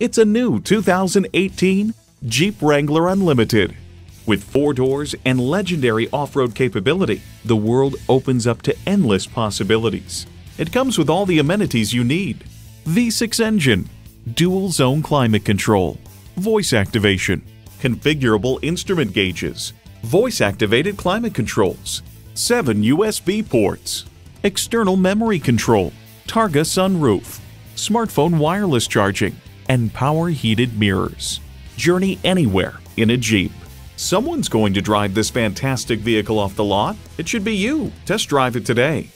It's a new 2018 Jeep Wrangler Unlimited. With four doors and legendary off road capability, the world opens up to endless possibilities. It comes with all the amenities you need V6 engine, dual zone climate control, voice activation, configurable instrument gauges, voice activated climate controls, 7 USB ports, external memory control, Targa sunroof, smartphone wireless charging, and power heated mirrors. Journey anywhere in a Jeep. Someone's going to drive this fantastic vehicle off the lot. It should be you. Test drive it today.